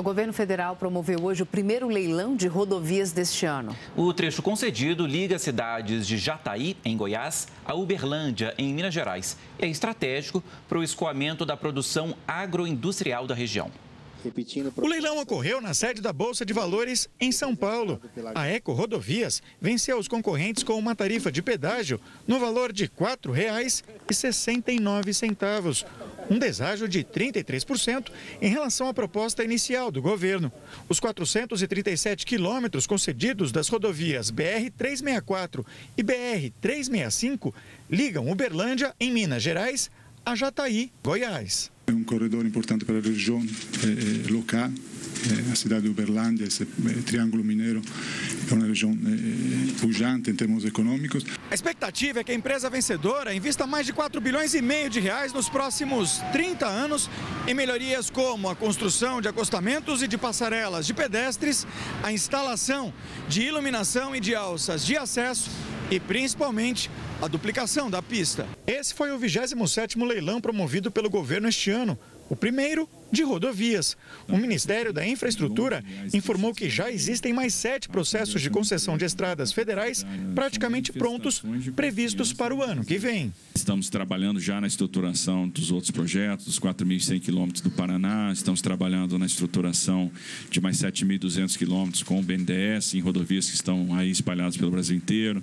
O governo federal promoveu hoje o primeiro leilão de rodovias deste ano. O trecho concedido liga as cidades de Jataí, em Goiás, a Uberlândia, em Minas Gerais. E é estratégico para o escoamento da produção agroindustrial da região. O leilão ocorreu na sede da Bolsa de Valores em São Paulo. A Eco Rodovias venceu os concorrentes com uma tarifa de pedágio no valor de R$ 4,69, um deságio de 33% em relação à proposta inicial do governo. Os 437 quilômetros concedidos das rodovias BR-364 e BR-365 ligam Uberlândia, em Minas Gerais, a Jataí, Goiás. É um corredor importante para a região eh, eh local. Eh, a cidade de Uberlândia, esse eh, Triângulo Mineiro, é uma região pujante em termos econômicos. A expectativa é que a empresa vencedora invista mais de 4 bilhões e meio de reais nos próximos 30 anos em melhorias como a construção de acostamentos e de passarelas de pedestres, a instalação de iluminação e de alças de acesso e principalmente a duplicação da pista. Esse foi o 27º leilão promovido pelo governo este ano, o primeiro de rodovias. O Ministério da Infraestrutura informou que já existem mais sete processos de concessão de estradas federais praticamente prontos, previstos para o ano que vem. Estamos trabalhando já na estruturação dos outros projetos, dos 4.100 quilômetros do Paraná, estamos trabalhando na estruturação de mais 7.200 quilômetros com o BNDES em rodovias que estão aí espalhadas pelo Brasil inteiro.